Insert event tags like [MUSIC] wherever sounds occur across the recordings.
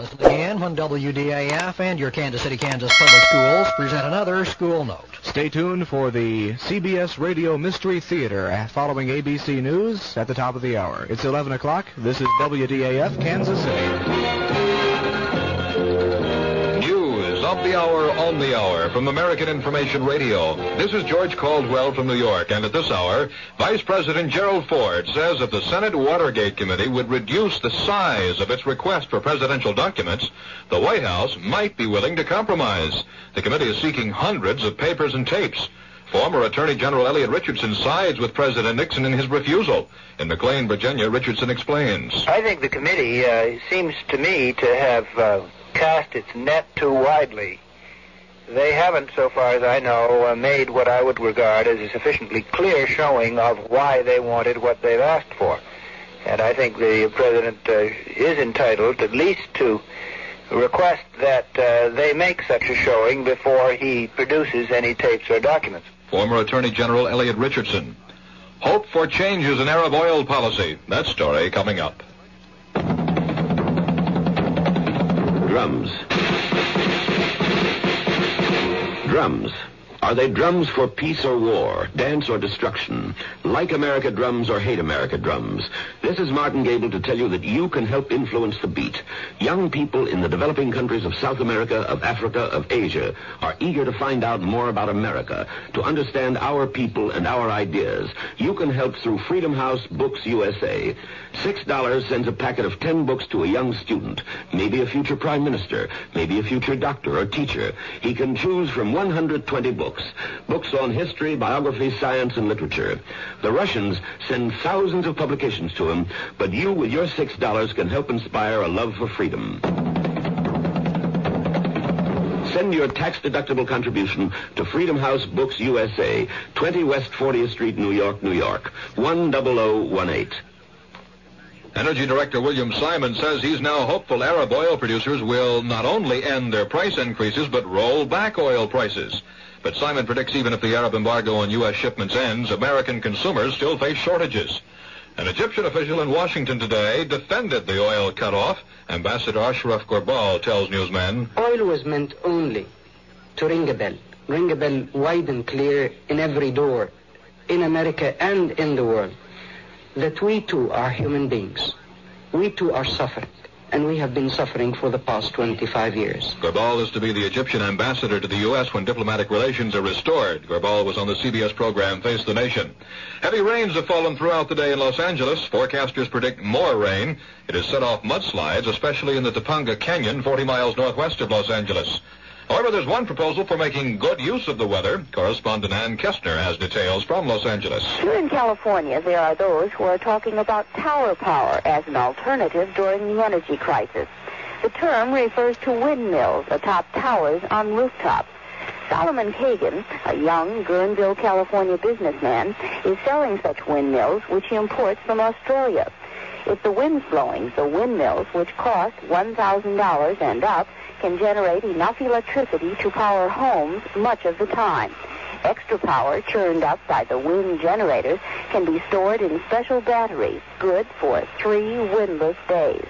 Listen again when WDAF and your Kansas City, Kansas Public Schools present another school note. Stay tuned for the CBS Radio Mystery Theater following ABC News at the top of the hour. It's 11 o'clock. This is WDAF, Kansas City. Hour on the hour from American Information Radio. This is George Caldwell from New York, and at this hour, Vice President Gerald Ford says if the Senate Watergate Committee would reduce the size of its request for presidential documents, the White House might be willing to compromise. The committee is seeking hundreds of papers and tapes. Former Attorney General Elliot Richardson sides with President Nixon in his refusal. In McLean, Virginia, Richardson explains. I think the committee uh, seems to me to have uh, cast its net too widely. They haven't, so far as I know, uh, made what I would regard as a sufficiently clear showing of why they wanted what they've asked for. And I think the president uh, is entitled at least to request that uh, they make such a showing before he produces any tapes or documents. Former Attorney General Elliot Richardson. Hope for changes in Arab oil policy. That story coming up. Drums. Drums. Are they drums for peace or war, dance or destruction? Like America drums or hate America drums? This is Martin Gabel to tell you that you can help influence the beat. Young people in the developing countries of South America, of Africa, of Asia are eager to find out more about America, to understand our people and our ideas. You can help through Freedom House Books USA. Six dollars sends a packet of ten books to a young student, maybe a future prime minister, maybe a future doctor or teacher. He can choose from 120 books books. Books on history, biography, science, and literature. The Russians send thousands of publications to him, but you, with your six dollars, can help inspire a love for freedom. Send your tax-deductible contribution to Freedom House Books USA, 20 West 40th Street, New York, New York, 10018. Energy Director William Simon says he's now hopeful Arab oil producers will not only end their price increases, but roll back oil prices. But Simon predicts even if the Arab embargo on U.S. shipments ends, American consumers still face shortages. An Egyptian official in Washington today defended the oil cutoff. Ambassador Ashraf Gorbal tells newsmen. Oil was meant only to ring a bell. Ring a bell wide and clear in every door, in America and in the world, that we too are human beings. We too are suffering and we have been suffering for the past 25 years. Gorbal is to be the Egyptian ambassador to the U.S. when diplomatic relations are restored. Gorbal was on the CBS program Face the Nation. Heavy rains have fallen throughout the day in Los Angeles. Forecasters predict more rain. It has set off mudslides, especially in the Topanga Canyon, 40 miles northwest of Los Angeles. However, there's one proposal for making good use of the weather. Correspondent Ann Kestner has details from Los Angeles. Here in California, there are those who are talking about tower power as an alternative during the energy crisis. The term refers to windmills atop towers on rooftops. Solomon Kagan, a young Guerneville, California businessman, is selling such windmills, which he imports from Australia. If the wind's blowing, the windmills, which cost $1,000 and up, can generate enough electricity to power homes much of the time. Extra power churned up by the wind generators can be stored in special batteries, good for three windless days.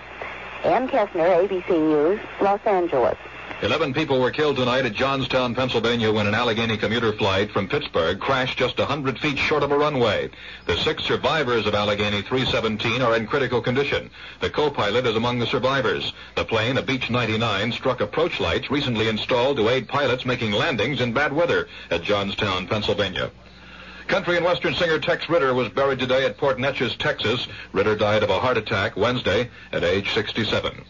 Ann Kestner, ABC News, Los Angeles. Eleven people were killed tonight at Johnstown, Pennsylvania when an Allegheny commuter flight from Pittsburgh crashed just 100 feet short of a runway. The six survivors of Allegheny 317 are in critical condition. The co-pilot is among the survivors. The plane, a Beech 99, struck approach lights recently installed to aid pilots making landings in bad weather at Johnstown, Pennsylvania. Country and Western singer Tex Ritter was buried today at Port Neches, Texas. Ritter died of a heart attack Wednesday at age 67.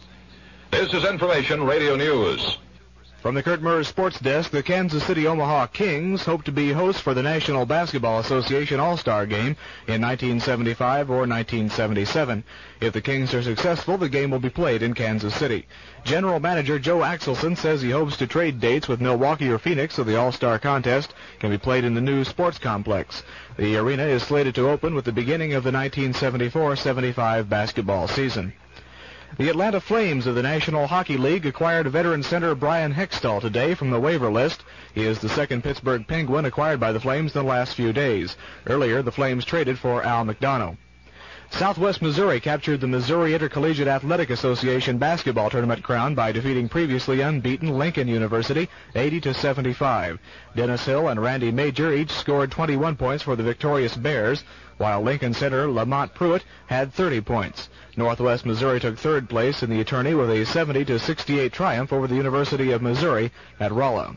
This is Information Radio News. From the Kurt Murray Sports Desk, the Kansas City Omaha Kings hope to be hosts for the National Basketball Association All-Star Game in 1975 or 1977. If the Kings are successful, the game will be played in Kansas City. General Manager Joe Axelson says he hopes to trade dates with Milwaukee or Phoenix so the All-Star contest can be played in the new sports complex. The arena is slated to open with the beginning of the 1974-75 basketball season. The Atlanta Flames of the National Hockey League acquired veteran center Brian Hextall today from the waiver list. He is the second Pittsburgh Penguin acquired by the Flames in the last few days. Earlier, the Flames traded for Al McDonough. Southwest Missouri captured the Missouri Intercollegiate Athletic Association basketball tournament crown by defeating previously unbeaten Lincoln University 80 to 75. Dennis Hill and Randy Major each scored 21 points for the victorious Bears, while Lincoln center Lamont Pruitt had 30 points. Northwest Missouri took third place in the attorney with a 70 to 68 triumph over the University of Missouri at Rolla.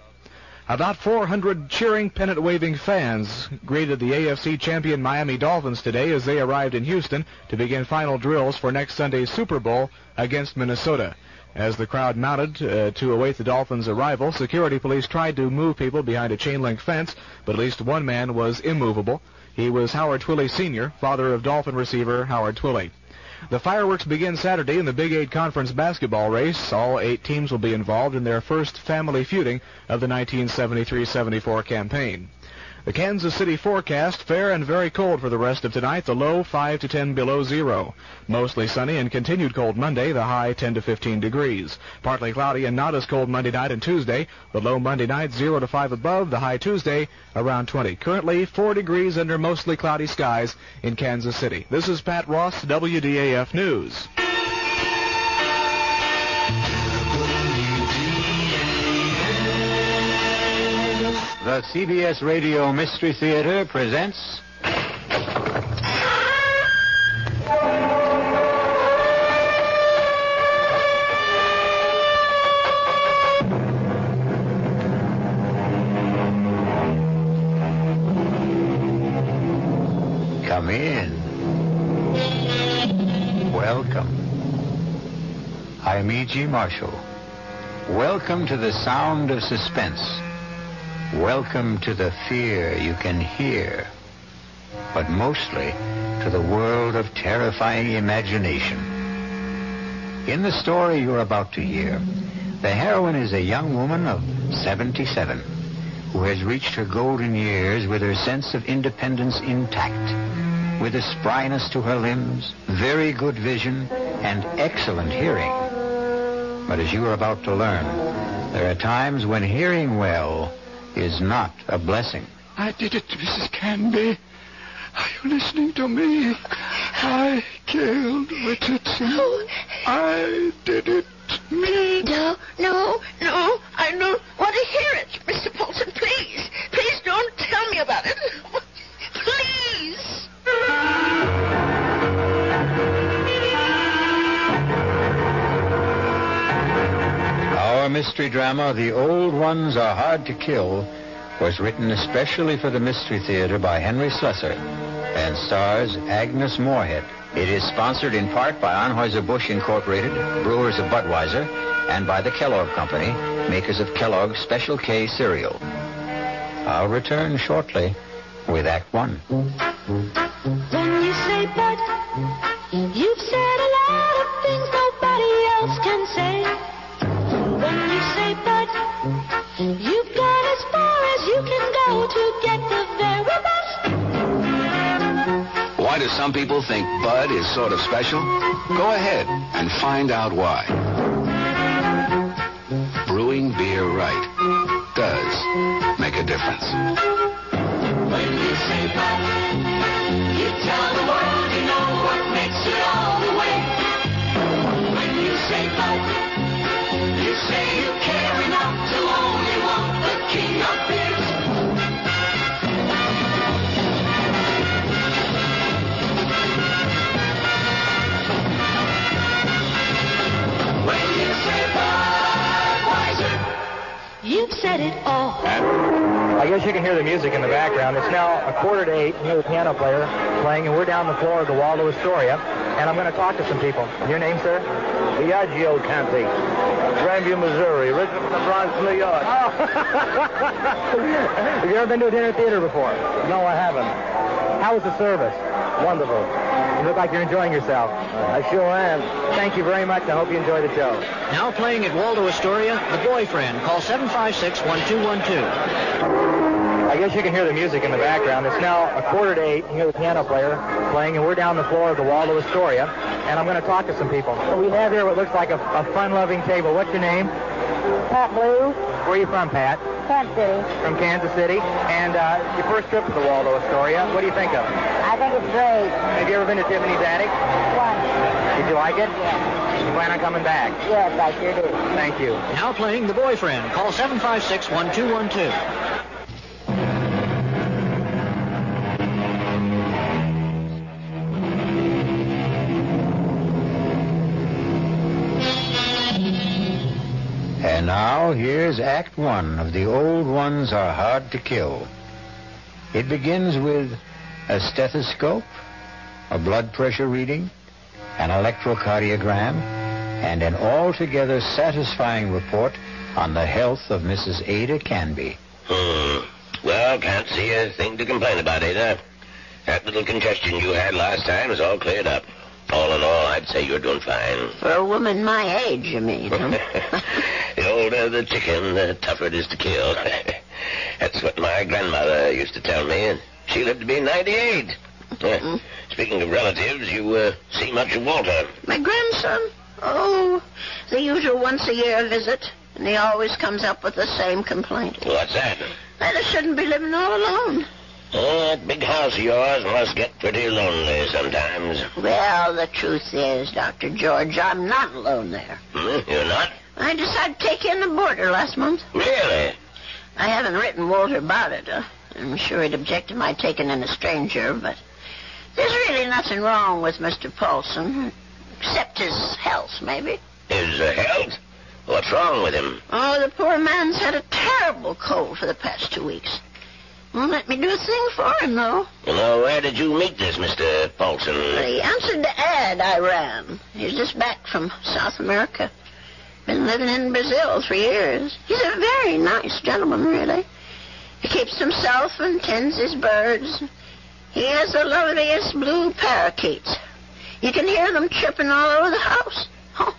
About 400 cheering, pennant-waving fans greeted the AFC champion Miami Dolphins today as they arrived in Houston to begin final drills for next Sunday's Super Bowl against Minnesota. As the crowd mounted uh, to await the Dolphins' arrival, security police tried to move people behind a chain-link fence, but at least one man was immovable. He was Howard Twilley Sr., father of Dolphin receiver Howard Twilley. The fireworks begin Saturday in the Big Eight Conference basketball race. All eight teams will be involved in their first family feuding of the 1973-74 campaign. The Kansas City forecast, fair and very cold for the rest of tonight, the low 5 to 10 below zero. Mostly sunny and continued cold Monday, the high 10 to 15 degrees. Partly cloudy and not as cold Monday night and Tuesday, the low Monday night 0 to 5 above, the high Tuesday around 20. Currently 4 degrees under mostly cloudy skies in Kansas City. This is Pat Ross, WDAF News. The CBS Radio Mystery Theater presents. Come in. Welcome. I'm E.G. Marshall. Welcome to the sound of suspense. Welcome to the fear you can hear, but mostly to the world of terrifying imagination. In the story you're about to hear, the heroine is a young woman of 77 who has reached her golden years with her sense of independence intact, with a spryness to her limbs, very good vision, and excellent hearing. But as you are about to learn, there are times when hearing well is not a blessing. I did it, Mrs. Canby. Are you listening to me? I killed Richardson. Oh. I did it. Me. No, no, no. I don't want to hear it. Mr. Paulson, please. Please don't tell me about it. Our mystery drama, The Old Ones Are Hard to Kill, was written especially for the Mystery Theater by Henry Slesar and stars Agnes Moorehead. It is sponsored in part by Anheuser-Busch Incorporated, brewers of Budweiser, and by the Kellogg Company, makers of Kellogg's Special K cereal. I'll return shortly with Act One. When you say Bud, you've said a lot of things nobody else can say. When you say Bud, you've gone as far as you can go to get the very best. Why do some people think Bud is sort of special? Go ahead and find out why. Brewing beer right does make a difference. When you say Bud, you tell the world you've it all. I guess you can hear the music in the background. It's now a quarter to eight. You hear the piano player playing, and we're down the floor of the Waldo Astoria, and I'm going to talk to some people. Your name, sir? Biagio Canty, Grandview, Missouri, originally from the Bronx, New York. Oh. [LAUGHS] Have you ever been to a dinner theater before? No, I haven't. How was the service? Wonderful. You look like you're enjoying yourself. I sure am. Thank you very much. I hope you enjoy the show. Now playing at Waldo Astoria, The Boyfriend. Call 756-1212. I guess you can hear the music in the background. It's now a quarter to eight. You hear the piano player playing, and we're down the floor of the Waldo Astoria, and I'm going to talk to some people. We have here what looks like a, a fun-loving table. What's your name? Pat Blue. Where are you from, Pat? Kansas City. From Kansas City. And uh, your first trip to the Waldo Astoria. What do you think of it? I think it's great. Have you ever been to Tiffany's Attic? Once. Did you like it? Yes. You plan on coming back? Yes, I sure do. Thank you. Now playing The Boyfriend. Call 756-1212. And now here's Act One of The Old Ones Are Hard to Kill. It begins with a stethoscope, a blood pressure reading, an electrocardiogram, and an altogether satisfying report on the health of Mrs. Ada Canby. Hmm. Well, can't see a thing to complain about, Ada. That little congestion you had last time is all cleared up. All in all, I'd say you're doing fine. For a woman my age, you mean? huh? [LAUGHS] the older the chicken, the tougher it is to kill. [LAUGHS] That's what my grandmother used to tell me, and she lived to be 98. Uh, speaking of relatives, you uh, see much of Walter. My grandson? Oh, the usual once a year visit. And he always comes up with the same complaint. What's that? That I shouldn't be living all alone. That big house of yours must get pretty lonely sometimes. Well, the truth is, Dr. George, I'm not alone there. Hmm, You're not? I decided to take in the boarder last month. Really? I haven't written Walter about it. Uh, I'm sure he'd object to my taking in a stranger, but there's really nothing wrong with Mr. Paulson, except his health, maybe. His uh, health? What's wrong with him? Oh, the poor man's had a terrible cold for the past two weeks. Won't let me do a thing for him, though. Now, where did you meet this Mr. Paulson? He answered the ad I ran. He's just back from South America. Been living in Brazil for years. He's a very nice gentleman, really. He keeps himself and tends his birds. He has the loveliest blue parakeets. You can hear them chirping all over the house. Oh.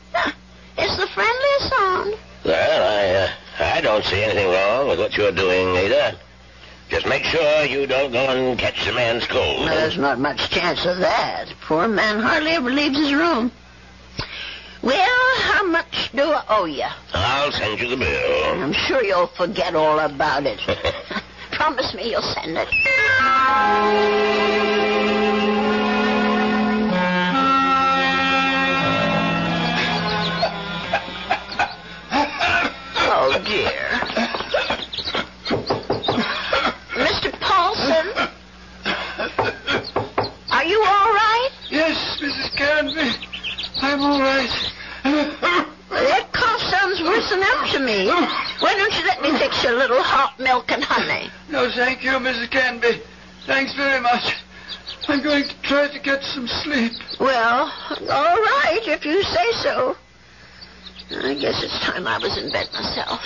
It's the friendliest sound. Well, I, uh, I don't see anything wrong with what you're doing, Ada. Just make sure you don't go and catch the man's cold. There's not much chance of that. Poor man hardly ever leaves his room. Well, how much do I owe you? I'll send you the bill. I'm sure you'll forget all about it. [LAUGHS] Promise me you'll send it. [LAUGHS] Oh, dear. Mr. Paulson? Are you all right? Yes, Mrs. Canby. I'm all right. That cough sounds worse than ever to me. Why don't you let me fix you a little hot milk and honey? No, thank you, Mrs. Canby. Thanks very much. I'm going to try to get some sleep. Well, all right, if you say so. I guess it's time I was in bed myself.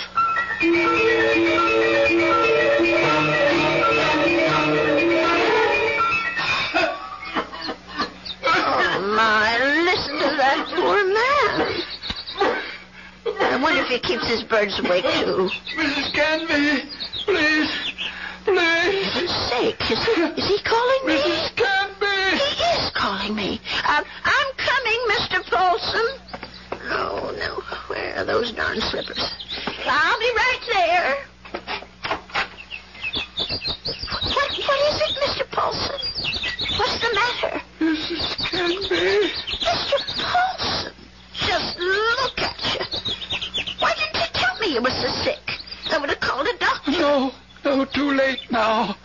If he keeps his birds awake, too. Mrs. Canby, please, please. Heaven's sake, is he, is he calling me? Mrs. Canby. He is calling me. Um, I'm coming, Mr. Paulson. Oh, no. Where are those darn slippers? I'll be right there. What, what is it, Mr. Paulson? What's the matter? Mrs. Canby. Mr. Paulson, just look at you. Why didn't you tell me you were so sick? I would have called a doctor. No, no, too late now.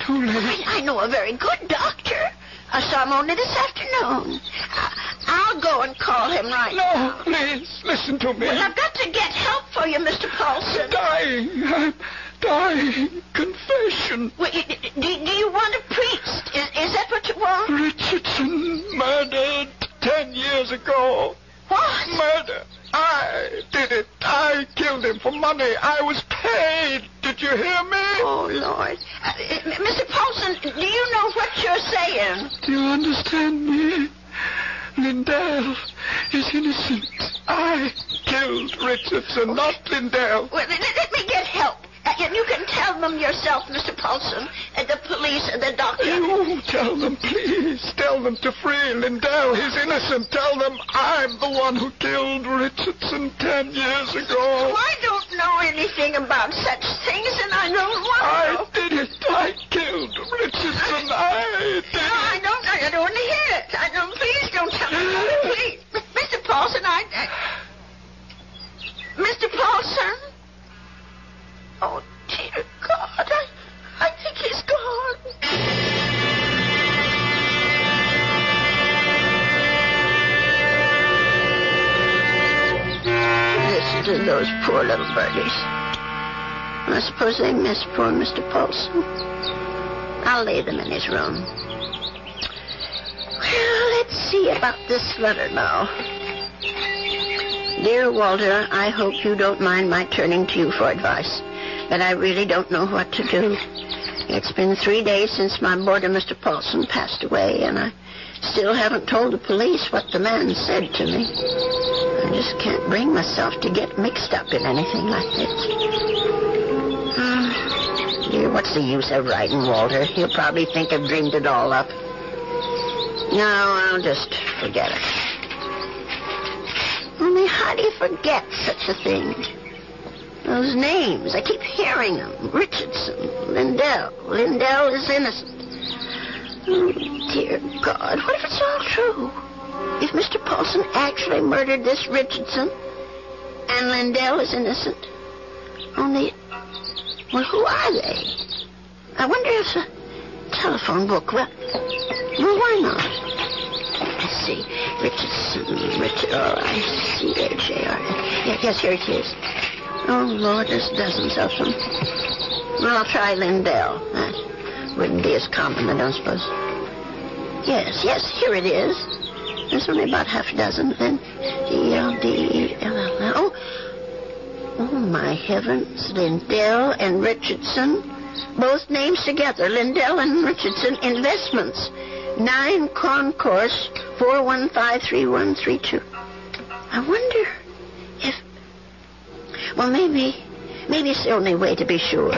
Too late. I, I know a very good doctor. I saw him only this afternoon. I, I'll go and call him right now. No, please, listen to me. Well, I've got to get help for you, Mr. Paulson. dying. I'm dying. Confession. Wait, do, do you want a priest? Is, is that what you want? Richardson murdered ten years ago. What? Murder. I did it. I killed him for money. I was paid. Did you hear me? Oh, Lord. Uh, Mr. Paulson, do you know what you're saying? Do you understand me? Lindell is innocent. I killed Richardson, not Lindell. Well, let, me get help. Uh, And you can tell them yourself, Mr. Paulson, and the police and the doctor. You tell them, please. Tell them to free Lindell. He's innocent. Tell them I'm the one who killed Richardson ten years ago. Oh, I don't know anything about such things, and I don't want to. I did it. I killed Richardson. I did No, I don't. Don't want to hear it. I don't. Please don't tell me. Please, Mr. Paulson, I, I. Mr. Paulson. Oh dear God, I, I think he's gone. Listen to those poor little birdies. I suppose they miss poor Mr. Paulson. I'll lay them in his room. See about this letter now. Dear Walter, I hope you don't mind my turning to you for advice, but I really don't know what to do. It's been three days since my boarder, Mr. Paulson, passed away, and I still haven't told the police what the man said to me. I just can't bring myself to get mixed up in anything like this. Ah, dear, what's the use of writing, Walter? He'll probably think I've dreamed it all up. No, I'll just forget it. Only how do you forget such a thing? Those names, I keep hearing them. Richardson, Lindell. Lindell is innocent. Oh, dear God, what if it's all true? If Mr. Paulson actually murdered this Richardson and Lindell is innocent? Only, well, who are they? I wonder if a telephone book, well, well why not? See. Richardson, Richard, oh, I see H-A-R. Yes, yes, here it is. Oh, Lord, there's dozens of them. Well, I'll try Lindell. That wouldn't be as common, I don't suppose. Yes, yes, here it is. There's only about half a dozen. Then D-L-D-E-L-L. Oh, oh, my heavens. Lindell and Richardson. Both names together. Lindell and Richardson Investments. 9 Concourse 4153132. I wonder if... Well, maybe... Maybe it's the only way to be sure.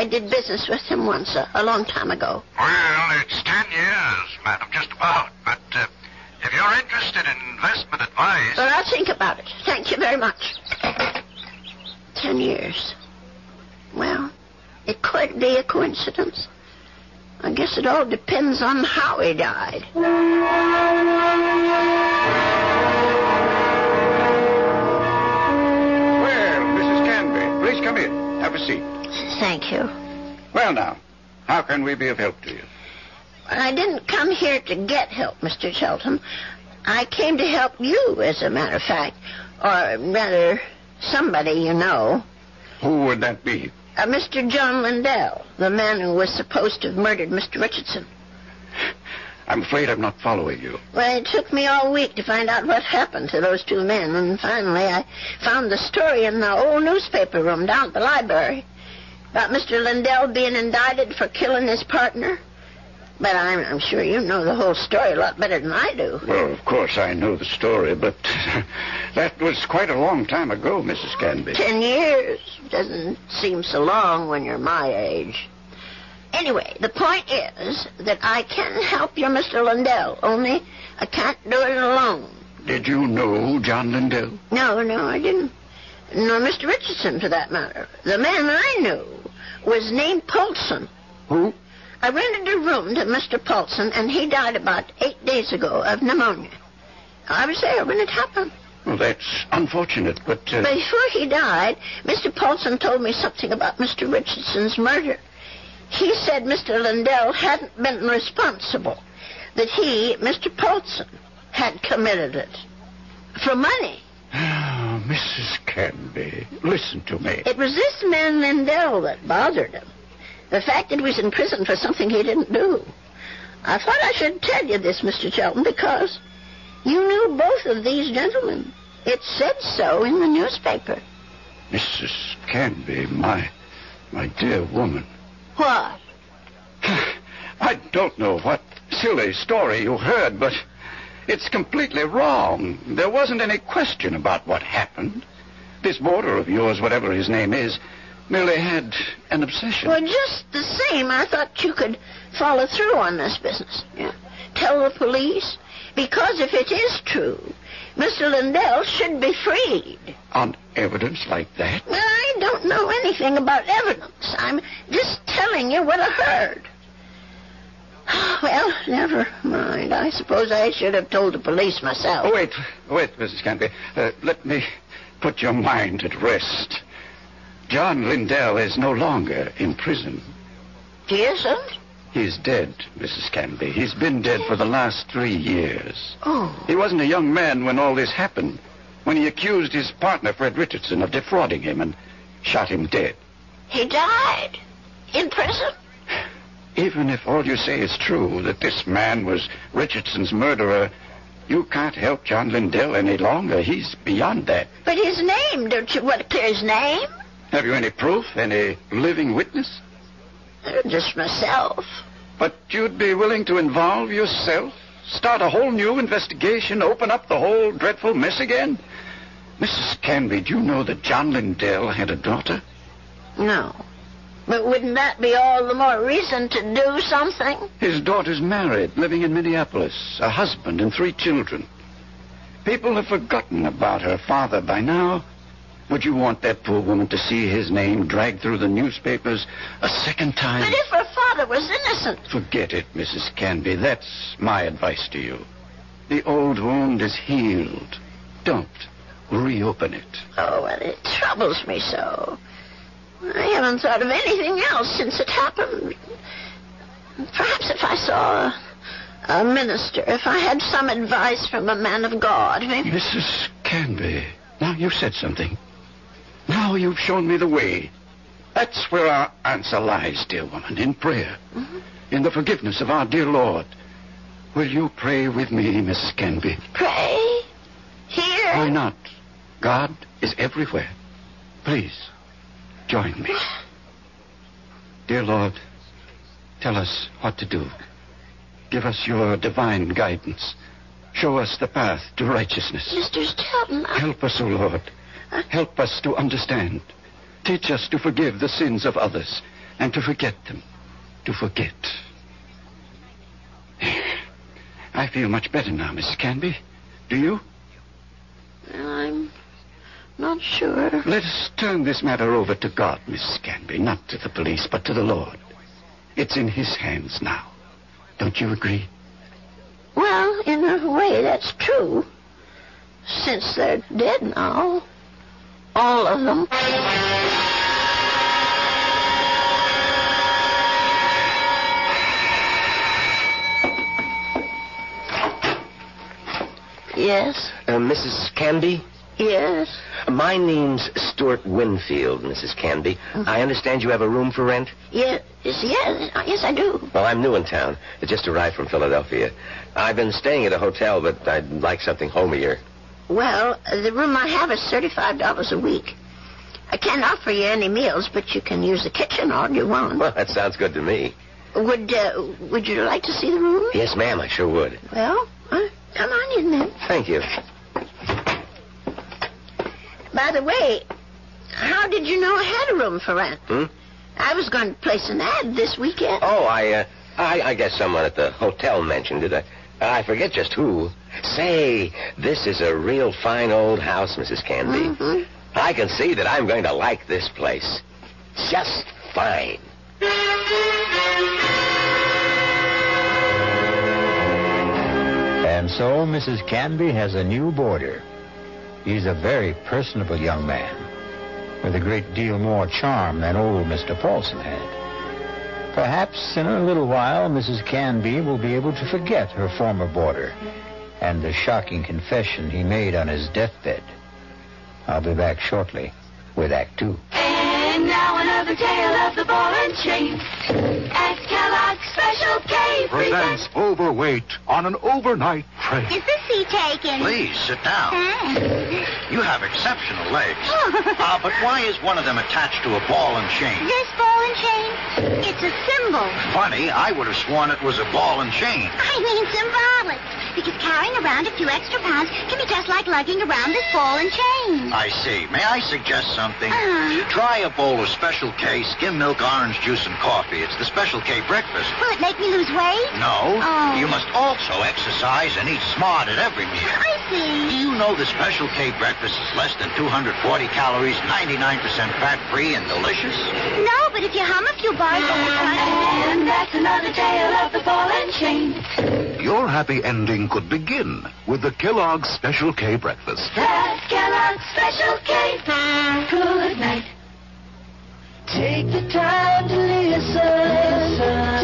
I did business with him once, uh, a long time ago. Well, it's ten years, madam, just about. But uh, if you're interested in investment advice... Well, I'll think about it. Thank you very much. Ten years. Well, it could be a coincidence. I guess it all depends on how he died. Well, Mrs. Canby, please come in. Have a seat. Thank you. Well, now, how can we be of help to you? I didn't come here to get help, Mr. Shelton. I came to help you, as a matter of fact. Or rather, somebody you know. Who would that be? Uh, Mr. John Lindell, the man who was supposed to have murdered Mr. Richardson. [LAUGHS] I'm afraid I'm not following you. Well, it took me all week to find out what happened to those two men, and finally I found the story in the old newspaper room down at the library about Mr. Lindell being indicted for killing his partner. But I'm, I'm sure you know the whole story a lot better than I do. Well, of course, I know the story, but [LAUGHS] that was quite a long time ago, Mrs. Canby. Ten years doesn't seem so long when you're my age. Anyway, the point is that I can help your Mr. Lindell, only I can't do it alone. Did you know John Lindell? No, no, I didn't. Nor Mr. Richardson, for that matter. The man I knew was named Paulson. Who? I rented a room to Mr. Paulson, and he died about eight days ago of pneumonia. I was there when it happened. Well, that's unfortunate, but... Uh... Before he died, Mr. Paulson told me something about Mr. Richardson's murder. He said Mr. Lindell hadn't been responsible, that he, Mr. Paulson, had committed it. For money. [SIGHS] [SIGHS] Mrs. Canby, listen to me. It was this man Lindell that bothered him. The fact that he was in prison for something he didn't do. I thought I should tell you this, Mr. Chelton, because you knew both of these gentlemen. It said so in the newspaper. Mrs. Canby, my, my dear woman. What? [SIGHS] I don't know what silly story you heard, but it's completely wrong. There wasn't any question about what happened. This boarder of yours, whatever his name is, merely had an obsession. Well, just the same, I thought you could follow through on this business. Yeah. Tell the police. Because if it is true, Mr. Lindell should be freed. On evidence like that? Well, I don't know anything about evidence. I'm just telling you what I heard. Well, never mind. I suppose I should have told the police myself. Oh, wait, wait, Mrs. Canby. Uh, let me put your mind at rest. John Lindell is no longer in prison. He isn't? He's dead, Mrs. Canby. He's been dead for the last three years. Oh. He wasn't a young man when all this happened, when he accused his partner, Fred Richardson, of defrauding him and shot him dead. He died? In prison? Even if all you say is true, that this man was Richardson's murderer, you can't help John Lindell any longer. He's beyond that. But his name, don't you want to clear his name? Have you any proof? Any living witness? Uh, Just myself. But you'd be willing to involve yourself? Start a whole new investigation? Open up the whole dreadful mess again? Mrs. Canby, do you know that John Lindell had a daughter? No. But wouldn't that be all the more reason to do something? His daughter's married, living in Minneapolis, a husband and three children. People have forgotten about her father by now. Would you want that poor woman to see his name dragged through the newspapers a second time? But if her father was innocent. Forget it, Mrs. Canby. That's my advice to you. The old wound is healed. Don't reopen it. Oh, well, it troubles me so. I haven't thought of anything else since it happened. Perhaps if I saw a, a minister, if I had some advice from a man of God, maybe. Mrs. Canby, now you've said something. Now you've shown me the way. That's where our answer lies, dear woman, in prayer. Mm-hmm. In the forgiveness of our dear Lord. Will you pray with me, Mrs. Canby? Pray? Here? Why not? God is everywhere. Please, join me. Dear Lord, tell us what to do. Give us your divine guidance. Show us the path to righteousness. Mr. Stelton, I... Help us, O Lord. Help us to understand. Teach us to forgive the sins of others and to forget them. To forget. I feel much better now, Mrs. Canby. Do you? I'm not sure. Let us turn this matter over to God, Mrs. Canby. Not to the police, but to the Lord. It's in His hands now. Don't you agree? Well, in a way, that's true. Since they're dead now. All of them. Yes? Uh, Mrs. Canby? Yes? My name's Stuart Winfield, Mrs. Canby. I understand you have a room for rent? Yes, yes, yes, I do. Well, I'm new in town. I just arrived from Philadelphia. I've been staying at a hotel, but I'd like something homier. Well, the room I have is $35 a week. I can't offer you any meals, but you can use the kitchen all you want. Well, that sounds good to me. Would uh, would you like to see the room? Yes, ma'am, I sure would. Well, uh, come on in then. Thank you. By the way, how did you know I had a room for rent? Hmm? I was going to place an ad this weekend. Oh, I, uh, I, I guess someone at the hotel mentioned it. I, I forget just who. Say, this is a real fine old house, Mrs. Canby. Mhm. I can see that I'm going to like this place. Just fine. And so Mrs. Canby has a new boarder. He's a very personable young man with a great deal more charm than old Mr. Paulson had. Perhaps in a little while Mrs. Canby will be able to forget her former boarder and the shocking confession he made on his deathbed. I'll be back shortly with Act Two. And now another tale of the ball and chain. At Kellogg's Special K presents Overweight on an overnight train. Is the seat taken? Please sit down. You have exceptional legs. uh, [LAUGHS] but why is one of them attached to a ball and chain? This ball and chain? It's a symbol. Funny, I would have sworn it was a ball and chain. I mean symbolic. Because carrying around a few extra pounds can be just like lugging around this ball and chain. I see. May I suggest something? Uh. Try a bowl of Special K skim milk, orange juice, and coffee. It's the Special K breakfast. Will it make me lose weight? No. Oh. You must also exercise and eat smart at every meal. I see. Do you know the Special K breakfast is less than 240 calories, 99% fat-free, and delicious? No, but if you hum a few bars over time. And that's another tale of the ball and chain. Your happy ending could begin with the Kellogg's Special K breakfast. That's Kellogg's Special K. Good night. Take the time to listen. Take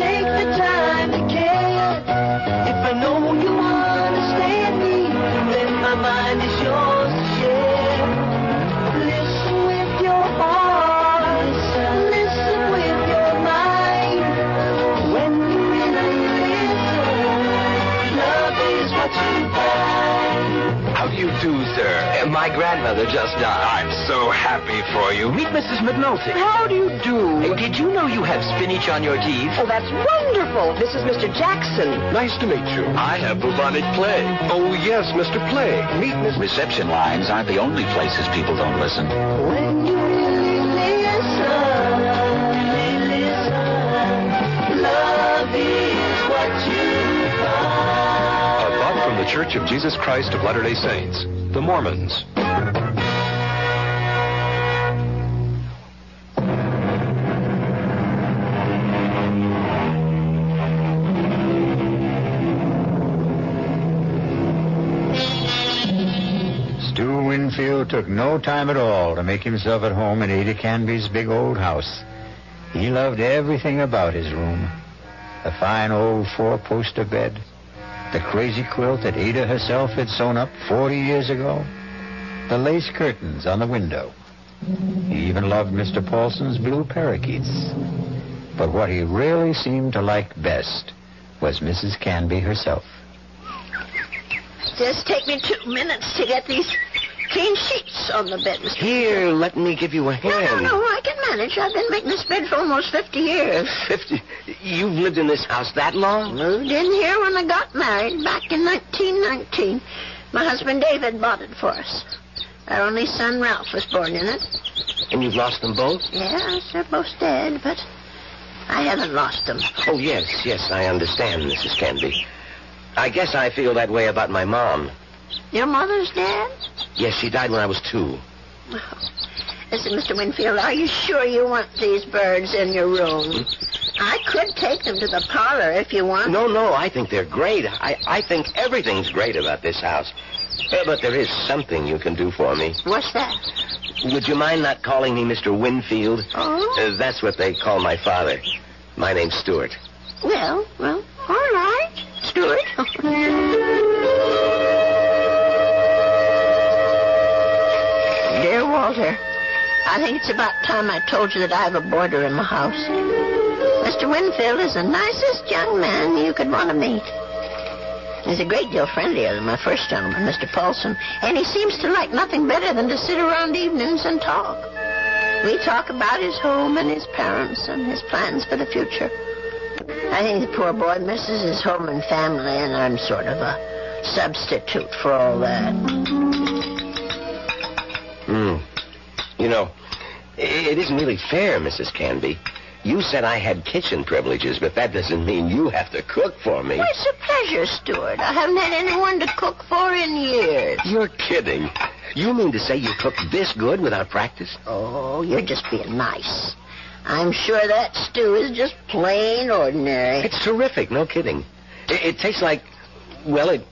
do sir? Uh, My grandmother just died. I'm so happy for you. Meet Mrs. McNulty. How do you do? did you know you have spinach on your teeth? Oh, that's wonderful. This is Mr. Jackson. Nice to meet you. I have bubonic plague. Oh, yes, Mr. Plague. Meet Miss... Reception lines aren't the only places people don't listen. When you really listen, listen, love is what you find. A thought from the Church of Jesus Christ of Latter-day Saints, the Mormons. Stu Winfield took no time at all to make himself at home in Ada Canby's big old house. He loved everything about his room. The fine old four-poster bed, the crazy quilt that Ada herself had sewn up 40 years ago, the lace curtains on the window. He even loved Mr. Paulson's blue parakeets. But what he really seemed to like best was Mrs. Canby herself. Just take me two minutes to get these clean sheets on the bed, Mr. Here, let me give you a No, hand. no, no, I can manage. I've been making this bed for almost 50 years. Fifty. You've lived in this house that long? Moved in here when I got married back in 1919. My husband David bought it for us. Our only son Ralph was born in it. And you've lost them both? Yes, they're both dead, but I haven't lost them. Oh, yes, yes, I understand, Mrs. Canby. I guess I feel that way about my mom. Your mother's dead? Yes, she died when I was two. Listen, Mr. Winfield, are you sure you want these birds in your room? I could take them to the parlor if you want. No, no, I think they're great. I, I think everything's great about this house. Uh, but there is something you can do for me. What's that? Would you mind not calling me Mr. Winfield? Oh? Uh, that's what they call my father. My name's Stuart. Well, well, all right, Stuart. [LAUGHS] Walter, I think it's about time I told you that I have a boarder in my house. Mr. Winfield is the nicest young man you could want to meet. He's a great deal friendlier than my first gentleman, Mr. Paulson, and he seems to like nothing better than to sit around evenings and talk. We talk about his home and his parents and his plans for the future. I think the poor boy misses his home and family, and I'm sort of a substitute for all that. Hmm. You know, it isn't really fair, Mrs. Canby. You said I had kitchen privileges, but that doesn't mean you have to cook for me. Well, it's a pleasure, Stuart. I haven't had anyone to cook for in years. You're kidding. You mean to say you cook this good without practice? Oh, you're just being nice. I'm sure that stew is just plain ordinary. It's terrific, no kidding. It, it tastes like, well, it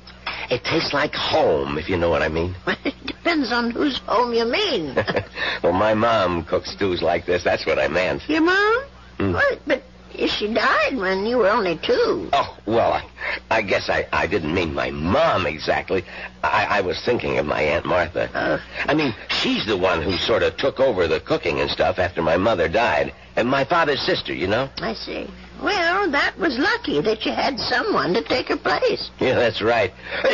It tastes like home, if you know what I mean. Well, it depends on whose home you mean. [LAUGHS] well, my mom cooks stews like this. That's what I meant. Your mom? Mm. What? But she died when you were only two. Oh, well, I, I guess I, I didn't mean my mom exactly. I, I was thinking of my Aunt Martha. Uh, I mean, she's the one who sort of took over the cooking and stuff after my mother died. And my father's sister, you know? I see. Well, that was lucky that you had someone to take her place. Yeah, that's right. [LAUGHS]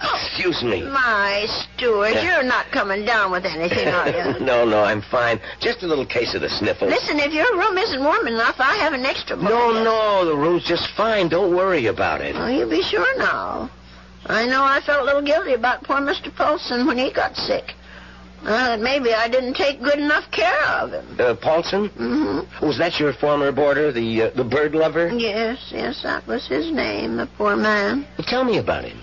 Oh, Excuse me. My Stuart, Yeah. you're not coming down with anything, are you? [LAUGHS] no, no, I'm fine. Just a little case of the sniffles. Listen, if your room isn't warm enough, I have an extra bunk. No, no, the room's just fine. Don't worry about it. Oh, you be sure now. I know I felt a little guilty about poor Mr. Paulson when he got sick. Uh, maybe I didn't take good enough care of him. Uh, Paulson? Mm-hmm. Was that your former boarder, the uh, the bird lover? Yes, yes, that was his name, the poor man. Well, tell me about him.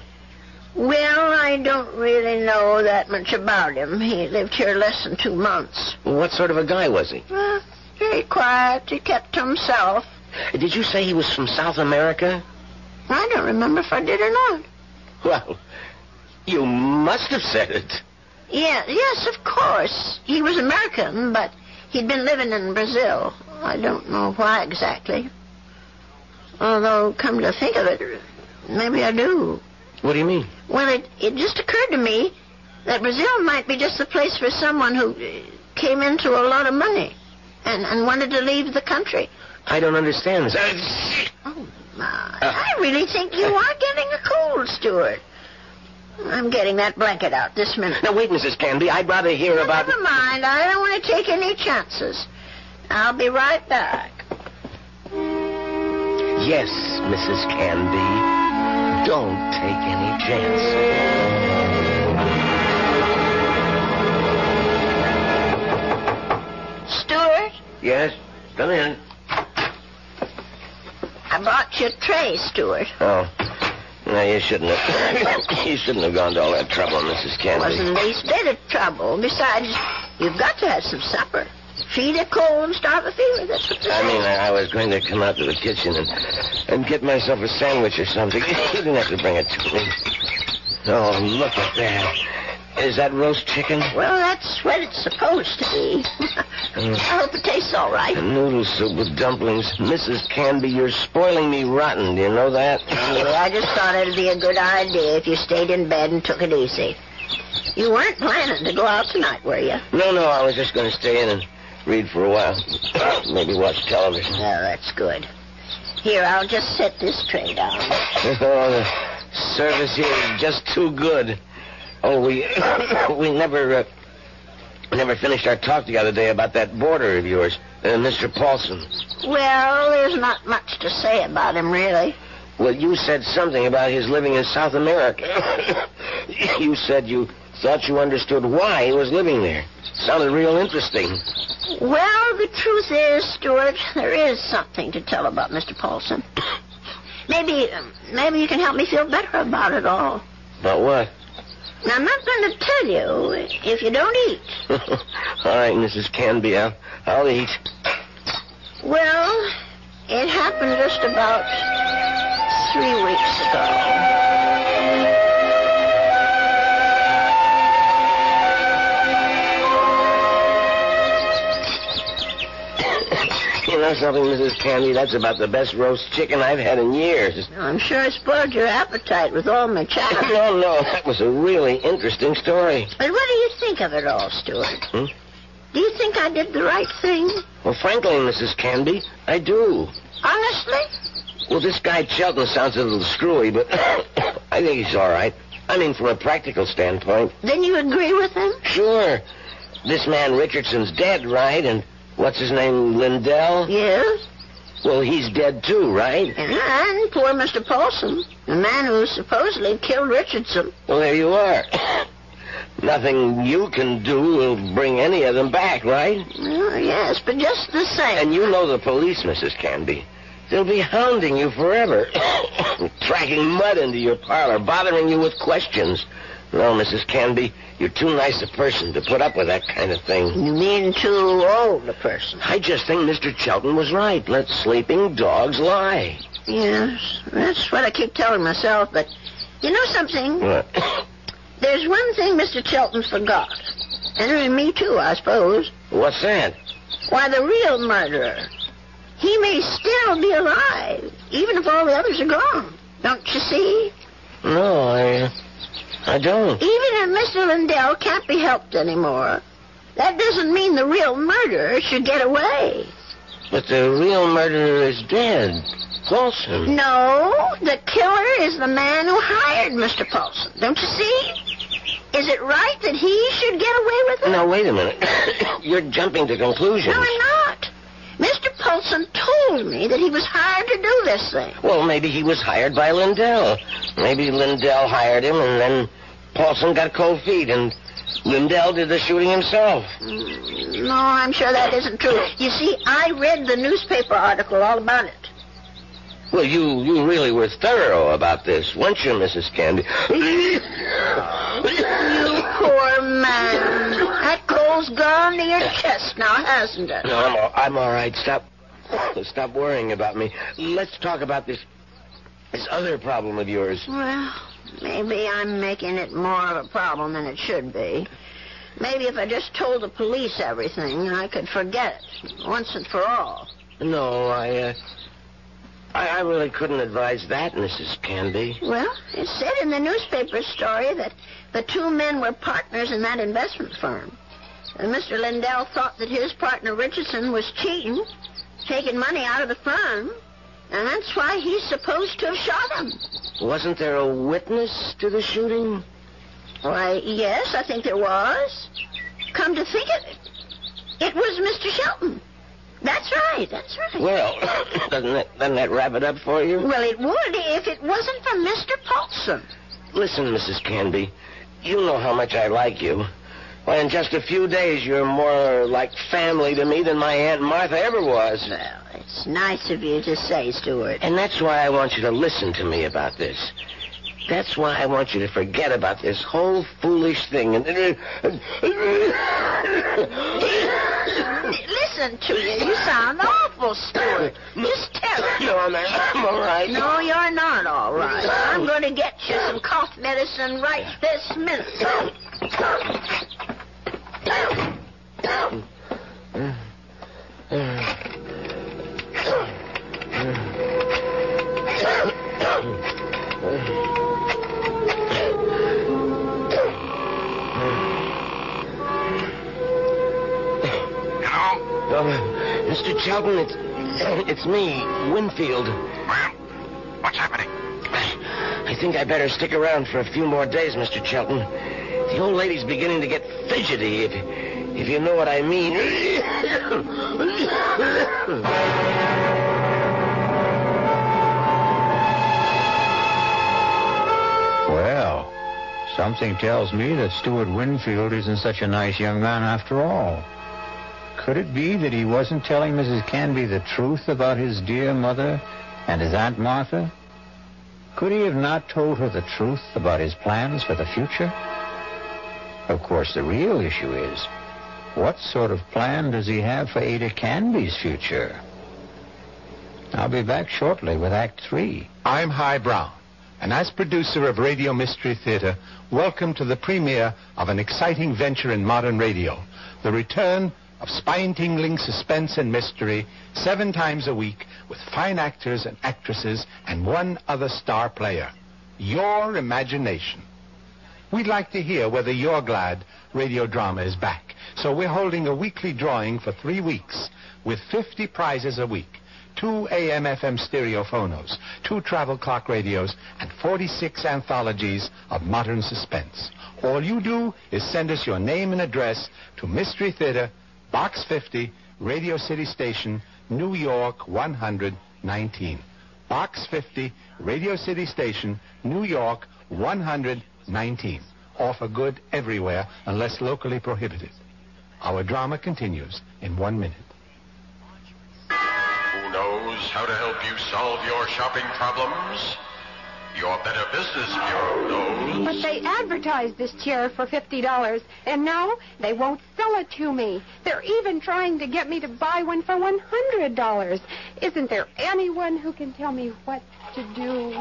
Well, I don't really know that much about him. He lived here less than two months. What sort of a guy was he? Uh, very quiet. He kept to himself. Did you say he was from South America? I don't remember if I did or not. Well, you must have said it. Yeah, yes, of course. He was American, but he'd been living in Brazil. I don't know why exactly. Although, come to think of it, maybe I do. What do you mean? Well, it, it just occurred to me that Brazil might be just the place for someone who uh, came into a lot of money and, and wanted to leave the country. I don't understand this. Oh, my. I really think you are getting a cold, Stuart. I'm getting that blanket out this minute. Now, wait, Mrs. Canby. I'd rather hear about... Never mind. I don't want to take any chances. I'll be right back. Yes, Mrs. Canby. Don't take any chances. Stuart, Yes? Come in. I brought you a tray, Stuart. Oh. No, you shouldn't have. [COUGHS] you shouldn't have gone to all that trouble, Mrs. Canby. Wasn't the least bit of trouble. Besides, you've got to have some supper. Feed a cold and starve a fever. That's what I mean, I, I was going to come out to the kitchen and and get myself a sandwich or something. [COUGHS] You didn't have to bring it to me. Oh, look at that. Is that roast chicken? Well, that's what it's supposed to be. Mm. I hope it tastes all right. Noodle soup with dumplings. Mrs. Canby, you're spoiling me rotten. Do you know that? Anyway, I just thought it'd be a good idea if you stayed in bed and took it easy. You weren't planning to go out tonight, were you? No, no, I was just going to stay in and read for a while. [COUGHS] Maybe watch television. Oh, that's good. Here, I'll just set this tray down. [LAUGHS] oh, the service here is just too good. Oh, we [COUGHS] we never uh, never finished our talk the other day about that boarder of yours, uh, Mr. Paulson. Well, there's not much to say about him, really. Well, you said something about his living in South America. [COUGHS] you said you thought you understood why he was living there. Sounded real interesting. Well, the truth is, Stuart, there is something to tell about Mr. Paulson. [COUGHS] Maybe, maybe you can help me feel better about it all. About what? Now, I'm not going to tell you if you don't eat. [LAUGHS] All right, Mrs. Canby, I'll, I'll eat. Well, it happened just about three weeks ago. You know something, Mrs. Canby? That's about the best roast chicken I've had in years. I'm sure I spoiled your appetite with all my chatter. [LAUGHS] No, no, that was a really interesting story. But what do you think of it all, Stuart? Hmm? Do you think I did the right thing? Well, frankly, Mrs. Canby, I do. Honestly? Well, this guy Chelton sounds a little screwy, but [COUGHS] I think he's all right. I mean, from a practical standpoint. Then you agree with him? Sure. This man Richardson's dead, right? And what's his name, Lindell? Yes. Well, he's dead too, right? And poor Mr. Paulson, the man who supposedly killed Richardson. Well, there you are. Nothing you can do will bring any of them back, right? Well, yes, but just the same. And you know the police, Mrs. Canby. They'll be hounding you forever. [COUGHS] Tracking mud into your parlor, bothering you with questions. No, Mrs. Canby, you're too nice a person to put up with that kind of thing. You mean too old a person? I just think Mr. Chelton was right. Let sleeping dogs lie. Yes, that's what I keep telling myself, but You know something? What? [COUGHS] There's one thing Mr. Chelton forgot. And me too, I suppose. What's that? Why, the real murderer. He may still be alive, even if all the others are gone. Don't you see? No, I, uh, I don't. Even if Mr. Lindell can't be helped anymore, that doesn't mean the real murderer should get away. But the real murderer is dead. Paulson. No, the killer is the man who hired Mr. Paulson. Don't you see? Is it right that he should get away with it? Now, wait a minute. [COUGHS] You're jumping to conclusions. No, I'm not. Mr. Paulson told me that he was hired to do this thing. Well, maybe he was hired by Lindell. Maybe Lindell hired him, and then Paulson got cold feet, and Lindell did the shooting himself. Mm, No, I'm sure that isn't true. You see, I read the newspaper article all about it. Well, you you really were thorough about this, weren't you, Mrs. Canby? You poor man. Cold's gone to your chest now, hasn't it? No, I'm all, I'm all right. Stop, stop worrying about me. Let's talk about this this other problem of yours. Well, maybe I'm making it more of a problem than it should be. Maybe if I just told the police everything, I could forget it once and for all. No, I, uh, I, I really couldn't advise that, Mrs. Canby. Well, it said in the newspaper story that the two men were partners in that investment firm. And Mr. Lindell thought that his partner Richardson was cheating, taking money out of the firm, and that's why he's supposed to have shot him. Wasn't there a witness to the shooting? Why, yes, I think there was. Come to think of it, it was Mr. Shelton. That's right, that's right. Well, [COUGHS] doesn't that doesn't that wrap it up for you? Well, it would if it wasn't for Mr. Paulson. Listen, Mrs. Canby, you know how much I like you. Why, in just a few days, you're more like family to me than my Aunt Martha ever was. Well, it's nice of you to say, Stuart. And that's why I want you to listen to me about this. That's why I want you to forget about this whole foolish thing. And Listen to you. You sound awful, Stuart. Just tell it. No, I'm, I'm all right. No, you're not all right. I'm going to get you some cough medicine right this minute. Uh, Mr. Chelton, it's it's me, Winfield. Well, what's happening? I think I better stick around for a few more days, Mr. Chelton. The old lady's beginning to get fidgety, if, if you know what I mean. Well, something tells me that Stuart Winfield isn't such a nice young man after all. Could it be that he wasn't telling Mrs. Canby the truth about his dear mother and his Aunt Martha? Could he have not told her the truth about his plans for the future? Of course, the real issue is, what sort of plan does he have for Ada Canby's future? I'll be back shortly with Act Three. I'm Himan Brown, and as producer of Radio Mystery Theater, welcome to the premiere of an exciting venture in modern radio, the return of spine-tingling suspense and mystery seven times a week with fine actors and actresses and one other star player. Your imagination. We'd like to hear whether you're glad radio drama is back. So we're holding a weekly drawing for three weeks with 50 prizes a week. Two AM FM stereophonos, two travel clock radios, and 46 anthologies of modern suspense. All you do is send us your name and address to Mystery Theater, Box 50, Radio City Station, New York 119. Box 50, Radio City Station, New York 119. Offer good everywhere unless locally prohibited. Our drama continues in one minute. Who knows how to help you solve your shopping problems? Your Better Business Bureau knows. But they advertised this chair for $50, and now they won't sell it to me. They're even trying to get me to buy one for $100. Isn't there anyone who can tell me what to do?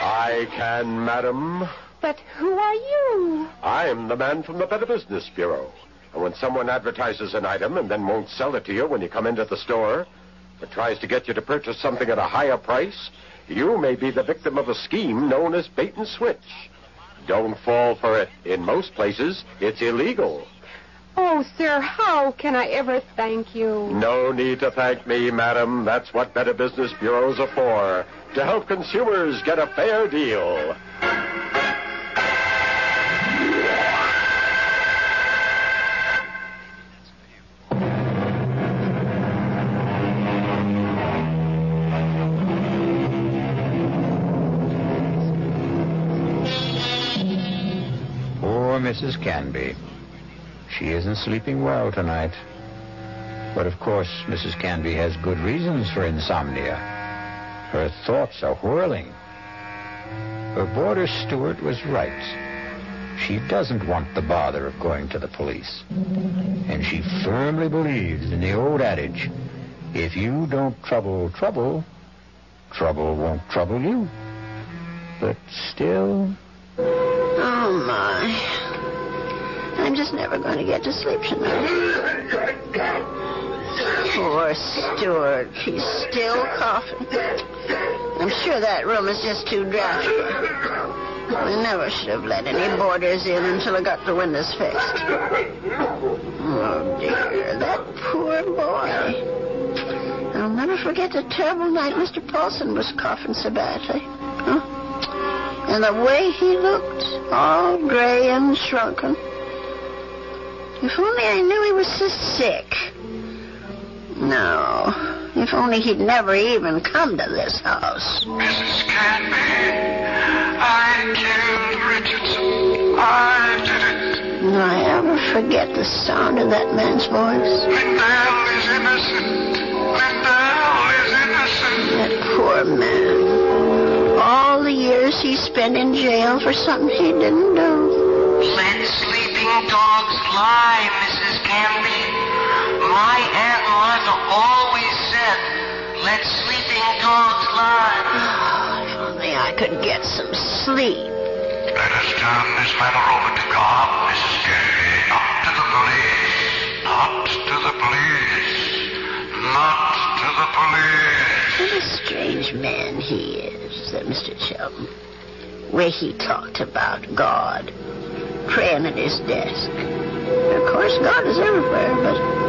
I can, madam. But who are you? I'm the man from the Better Business Bureau. And when someone advertises an item and then won't sell it to you when you come into the store, but tries to get you to purchase something at a higher price, you may be the victim of a scheme known as bait and switch. Don't fall for it. In most places, it's illegal. Oh, sir, how can I ever thank you? No need to thank me, madam. That's what Better Business Bureaus are for. To help consumers get a fair deal. Poor Mrs. Canby. She isn't sleeping well tonight. But of course, Mrs. Canby has good reasons for insomnia. Her thoughts are whirling. Her boarder Stuart was right. She doesn't want the bother of going to the police. And she firmly believes in the old adage, if you don't trouble trouble, trouble won't trouble you. But still, Oh, my. I'm just never going to get to sleep tonight. [LAUGHS] Poor Stuart. He's still coughing. I'm sure that room is just too drafty. We never should have let any boarders in until I got the windows fixed. Oh, dear. That poor boy. I'll never forget the terrible night Mr. Paulson was coughing so badly. Huh? And the way he looked, all gray and shrunken. If only I knew he was so sick. No. If only he'd never even come to this house. Mrs. Canby, I killed Richardson. I did it. Will I ever forget the sound of that man's voice? Lindell is innocent. Lindell is innocent. That poor man. All the years he spent in jail for something he didn't do. Let sleeping dogs lie, Mrs. Canby. My Aunt Martha always said, let sleeping dogs lie. If only I could get some sleep. Let us turn this matter over to God, Mrs. Canby. Not to the police. Not to the police. Not to the police. What a strange man he is, that Mr. Shelton. Where he talked about God, praying at his desk. Of course, God is everywhere, but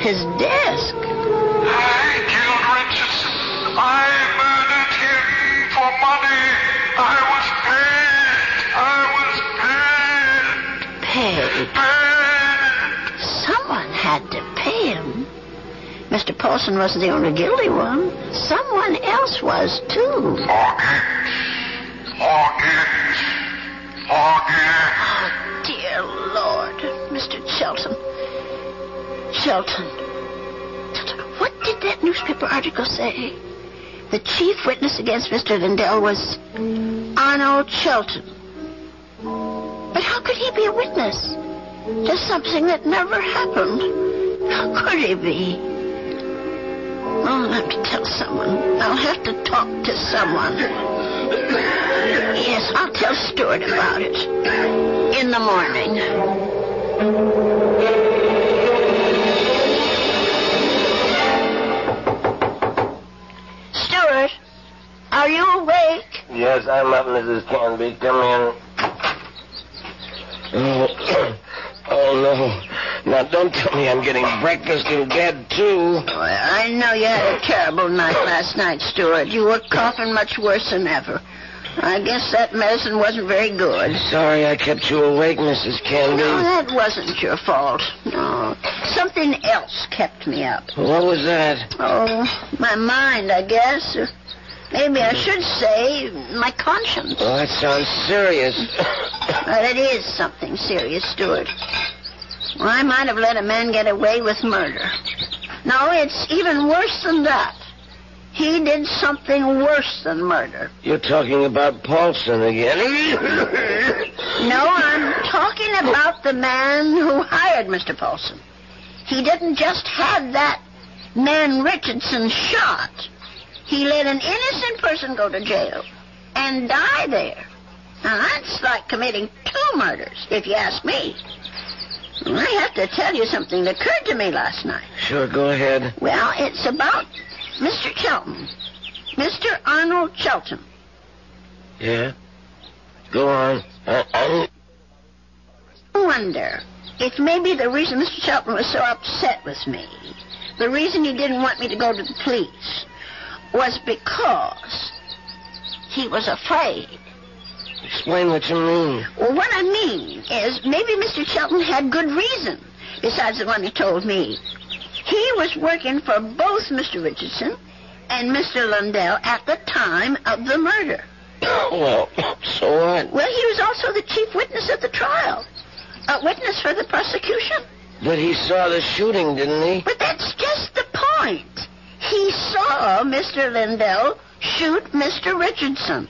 his desk. I killed Richardson. I murdered him for money. I was paid. I was paid. Paid. Someone had to pay him. Mr. Paulson wasn't the only guilty one. Someone else was, too. Forget. Forget. Oh, dear Lord. Mr. Shelton. Shelton. What did that newspaper article say? The chief witness against Mr. Lindell was Arnold Shelton. But how could he be a witness to something that never happened? How could he be? Oh, I'll have to tell someone. I'll have to talk to someone. Yes, I'll tell Stuart about it. In the morning. Yes, I'm up, Mrs. Canby. Come in. Oh, [COUGHS] oh no. Now, don't tell me I'm getting breakfast in bed, too. I know you had a terrible night last night, Stuart. You were coughing much worse than ever. I guess that medicine wasn't very good. Sorry I kept you awake, Mrs. Canby. No, that wasn't your fault. No. Something else kept me up. What was that? Oh, my mind, I guess. Maybe I should say my conscience. Oh, that sounds serious. [COUGHS] But it is something serious, Stuart. Well, I might have let a man get away with murder. No, it's even worse than that. He did something worse than murder. You're talking about Paulson again. No, I'm talking about the man who hired Mr. Paulson. He didn't just have that man Richardson shot. He let an innocent person go to jail. and die there. Now, that's like committing two murders, if you ask me. I have to tell you something that occurred to me last night. Sure, go ahead. Well, it's about Mr. Chelton. Mr. Arnold Chelton. Yeah? Go on. I. I wonder if maybe the reason Mr. Chelton was so upset with me, the reason he didn't want me to go to the police, was because he was afraid. Explain what you mean. Well, what I mean is maybe Mr. Shelton had good reason, besides the one he told me. He was working for both Mr. Richardson and Mr. Lindell at the time of the murder. [COUGHS] Well, so what? Well, he was also the chief witness at the trial. A witness for the prosecution. But he saw the shooting, didn't he? But that's just the point. He saw Mr. Lindell shoot Mr. Richardson.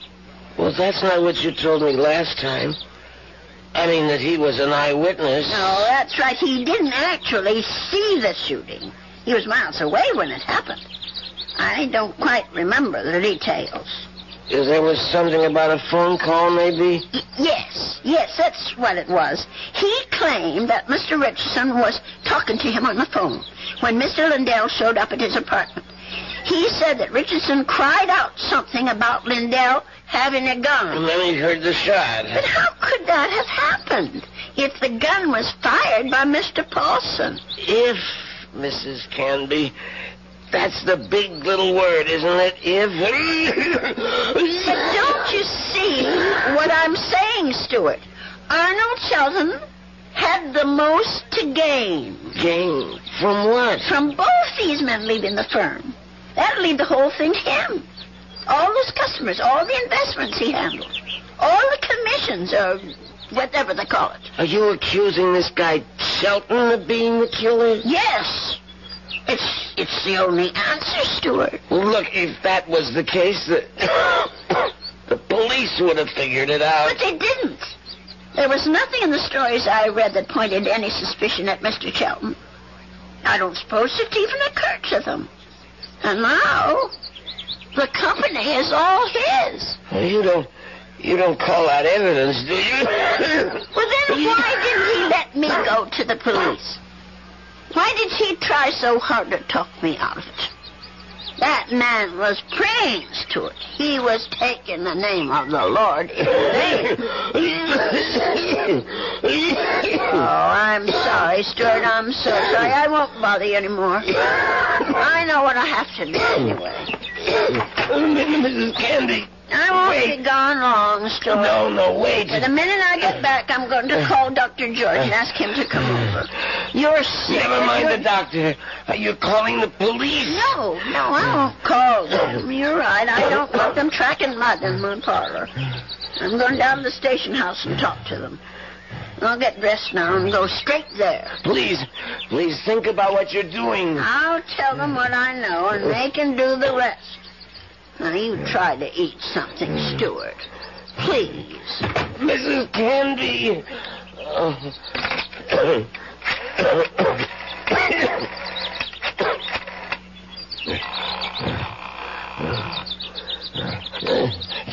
Well, that's not what you told me last time. I mean that he was an eyewitness. No, that's right. He didn't actually see the shooting. He was miles away when it happened. I don't quite remember the details. There was something about a phone call, maybe? Y- yes, yes, that's what it was. He claimed that Mr. Richardson was talking to him on the phone when Mr. Lindell showed up at his apartment. He said that Richardson cried out something about Lindell having a gun. And then he heard the shot. But how could that have happened if the gun was fired by Mr. Paulson? If, Mrs. Canby, that's the big little word, isn't it? If. But don't you see what I'm saying, Stuart? Arnold Shelton had the most to gain. Gain? From what? From both these men leaving the firm. That'll leave the whole thing to him. All those customers, all the investments he handled, all the commissions, or whatever they call it. Are you accusing this guy Shelton of being the killer? Yes. It's it's the only answer, Stuart. Well, look, if that was the case, the, [COUGHS] the police would have figured it out. But they didn't. There was nothing in the stories I read that pointed any suspicion at Mr. Shelton. I don't suppose it even occurred to them. And now, the company is all his. Well, you don't, you don't call that evidence, do you? [COUGHS] Well, then why didn't he let me go to the police? Why did he try so hard to talk me out of it? That man was praying to it. He was taking the name of the Lord in vain. oh, I'm sorry, Stuart. I'm so sorry. I won't bother you anymore. I know what I have to do anyway. Mrs. Canby. I won't Wait. be gone long, Stuart. No, no, wait. But the minute I get back, I'm going to uh. call Dr. George and uh. ask him to come uh. over. You're sick. Never mind You're- the doctor. Are you calling the police? No, no, I won't call them. You're right. I don't want them tracking mud in my parlor. I'm going down to the station house and talk to them. I'll get dressed now and go straight there. Please, please think about what you're doing. I'll tell them what I know, and they can do the rest. Now, you try to eat something, mm. Stuart. Please. Mrs. Canby.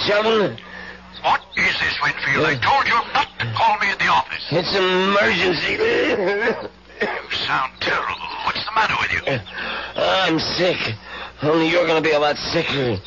Sheldon, What is this, Winfield? I told you not to call me in the office. it's emergency. You sound terrible. What's the matter with you? I'm sick. Only you're going to be a lot sicker.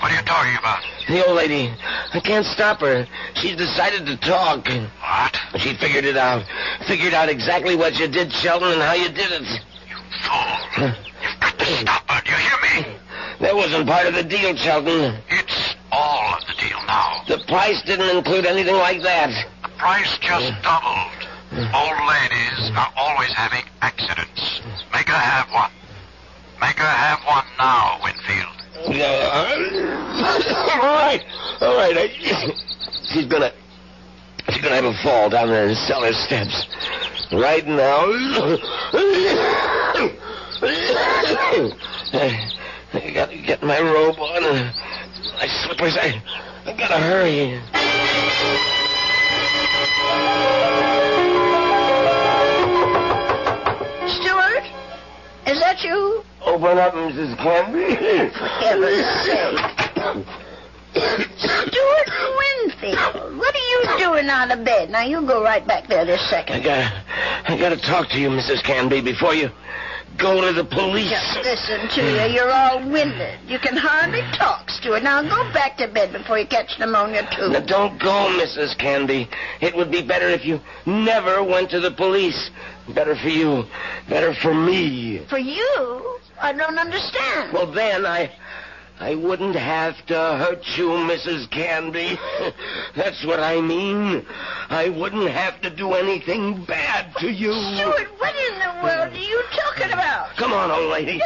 What are you talking about? The old lady. I can't stop her. She's decided to talk. What? She figured it out. Figured out exactly what you did, Sheldon, and how you did it. You fool. You've got to stop her. Do you hear me? That wasn't part of the deal, Sheldon. It's all of the deal now. The price didn't include anything like that. The price just doubled. Old ladies are always having accidents. Make her have one. Make her have one now, Winfield. [LAUGHS] all right, all right. I, she's gonna, she's gonna have a fall down the cellar steps right now. I, [COUGHS] I gotta get my robe on and my slippers. I, I gotta hurry. Stuart? Is that you? Open up, Mrs. Canby. For heaven's sake. Stuart Winfield, what are you doing out of bed? Now, you go right back there this second. I second. got, I got to talk to you, Mrs. Canby, before you go to the police. Just listen to you. You're all winded. You can hardly talk, Stuart. Now, go back to bed before you catch pneumonia, too. Now, don't go, Mrs. Canby. It would be better if you never went to the police. Better for you. Better for me. For you? I don't understand. Well, then I. I wouldn't have to hurt you, Mrs. Canby. [LAUGHS] That's what I mean. I wouldn't have to do anything bad to you. Stuart, what in the world are you talking about? Come on, old lady.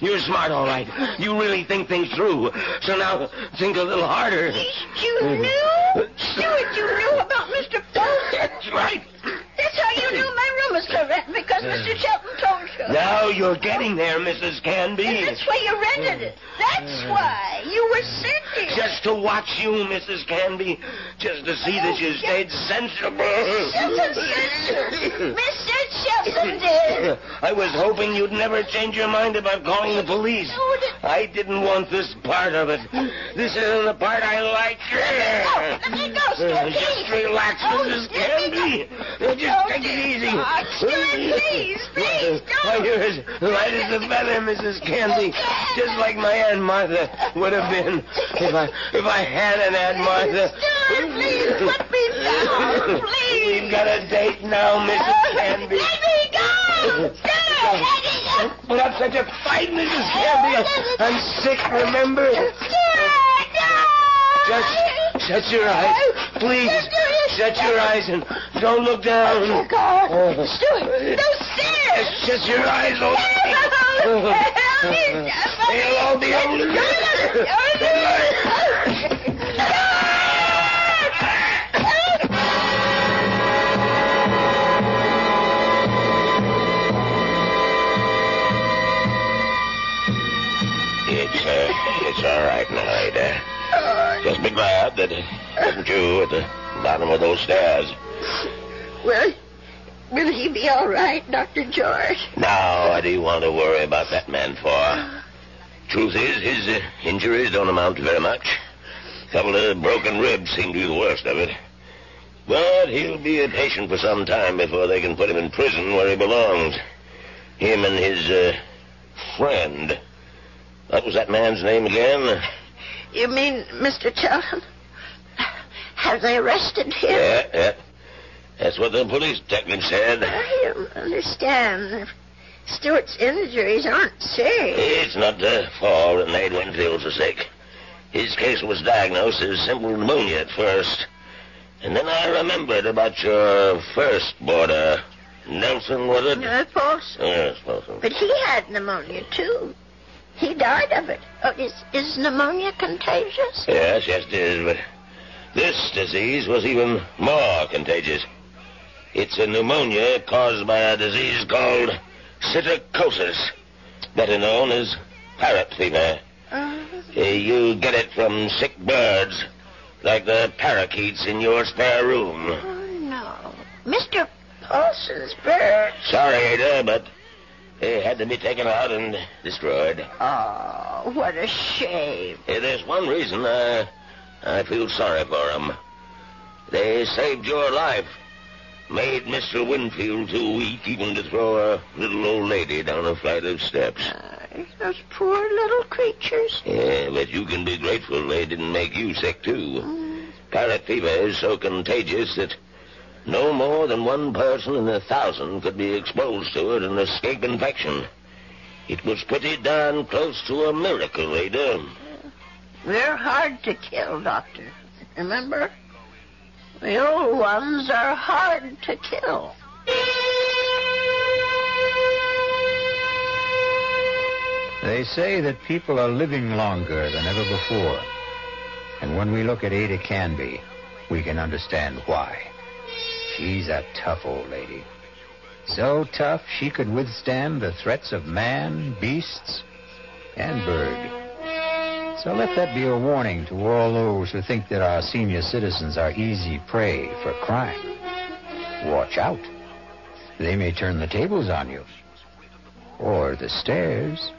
You're smart, all right. You really think things through. So now think a little harder. You knew? Stuart, you knew about Mr. Paulson? That's right. That's how you knew my room was for rent, because Mr. Shelton told you. Now you're getting there, Mrs. Canby. And that's why you rented it. That's why. You were sent here. Just to watch you, Mrs. Canby. Just to see that you stayed sensible. Mr. Shelton did. I was hoping you'd never change your mind about calling the police. No, I didn't want this part of it. This isn't the part I like. Uh, [LAUGHS] Just relax, Oh, Mrs. let me Canby. Uh, Just Oh, take it easy. Oh, Stuart, please, [LAUGHS] please, as light as a feather, Mrs. Canby. Just like my Aunt Martha would have been if I if I had an Aunt Martha. please, put me down, please. We've got a date now, Mrs. Canby. Let me go. Stuart, let. Put up such a fight, Mrs. Canby. I'm sick, remember? Just shut your eyes. Please, shut your eyes and don't look down. Oh. Stuart, those stairs. Shut your eyes, old lady. They'll all be over. It's, uh, it's all right now, Ada. Just be glad that it wasn't you at the bottom of those stairs. Will, will he be all right, Dr. George? Now, what do you want to worry about that man for? Truth is, his uh, injuries don't amount to very much. A couple of broken ribs seem to be the worst of it. But he'll be a patient for some time before they can put him in prison where he belongs. Him and his uh, friend. What was that man's name again? You mean Mr. Chelton? Have they arrested him? Yeah, yeah. That's what the police detective said. I don't understand. Stuart's injuries aren't serious. It's not uh, the fall that made Winfield so sick. His case was diagnosed as simple pneumonia at first. And then I remembered about your first boarder. Nelson, was it? No, Paulson. Yes, Nelson. But he had pneumonia, too. He died of it. Oh, is, is pneumonia contagious? Yes, yes, it is, but this disease was even more contagious. It's a pneumonia caused by a disease called psittacosis, better known as parrot fever. Uh, Uh, you get it from sick birds, like the parakeets in your spare room. oh, no. Mr. Paulson's bird. Sorry, Ada, but they had to be taken out and destroyed. Oh, what a shame. Uh, there's one reason I, I feel sorry for them. They saved your life. Made Mr. Winfield too weak even to throw a little old lady down a flight of steps. Those poor little creatures. Yeah, but you can be grateful they didn't make you sick, too. Parrot fever is so contagious that no more than one person in a thousand could be exposed to it and escape infection. It was pretty darn close to a miracle, Ada. They're hard to kill, Doctor. Remember? The old ones are hard to kill. They say that people are living longer than ever before. And when we look at Ada Canby, we can understand why. She's a tough old lady. So tough she could withstand the threats of man, beasts, and bird. So let that be a warning to all those who think that our senior citizens are easy prey for crime. Watch out. They may turn the tables on you. Or the stairs.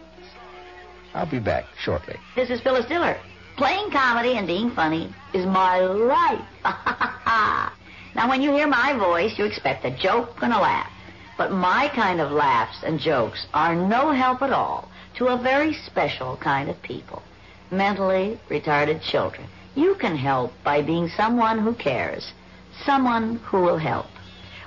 I'll be back shortly. This is Phyllis Diller. Playing comedy and being funny is my life. [LAUGHS] now, when you hear my voice, you expect a joke and a laugh. But my kind of laughs and jokes are no help at all to a very special kind of people mentally retarded children. You can help by being someone who cares, someone who will help.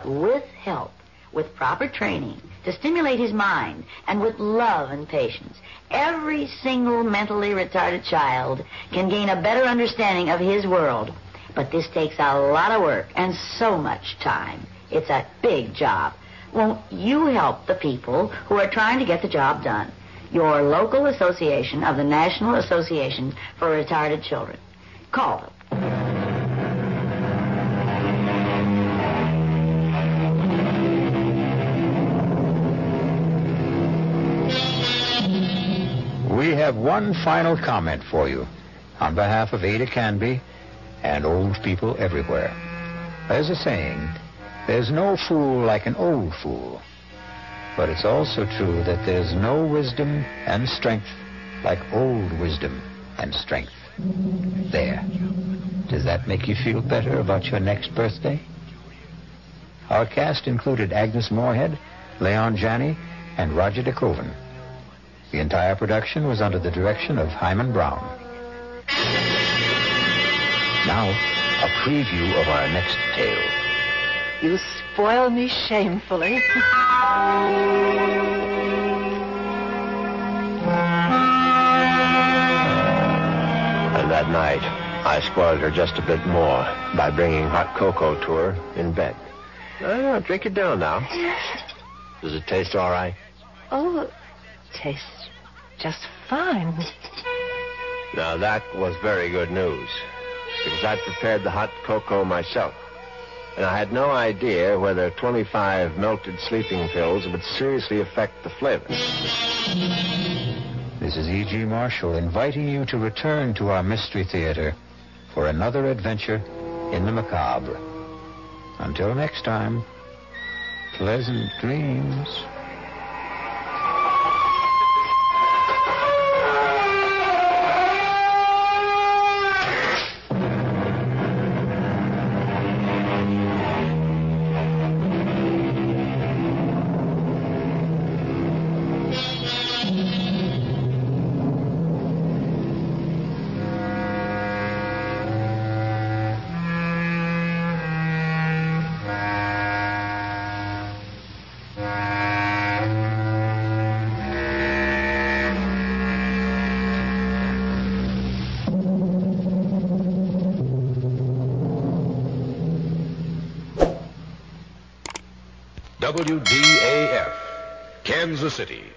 With help, with proper training to stimulate his mind, and with love and patience, every single mentally retarded child can gain a better understanding of his world. But this takes a lot of work and so much time. It's a big job. Won't you help the people who are trying to get the job done? Your local association of the National Association for Retarded Children. Call them. We have one final comment for you on behalf of Ada Canby and old people everywhere. There's a saying, there's no fool like an old fool. But it's also true that there's no wisdom and strength like old wisdom and strength. There. Does that make you feel better about your next birthday? Our cast included Agnes Moorehead, Leon Janney, and Roger DeKoven. The entire production was under the direction of Himan Brown. Now, a preview of our next tale. You spoil me shamefully. And that night, I spoiled her just a bit more by bringing hot cocoa to her in bed. No, no, drink it down now. Does it taste all right? Oh, it tastes just fine. Now, that was very good news, because I'd prepared the hot cocoa myself. And I had no idea whether 25 melted sleeping pills would seriously affect the flavor. This is E.G. Marshall inviting you to return to our Mystery Theater for another adventure in the macabre. Until next time, pleasant dreams. WDAF, Kansas City.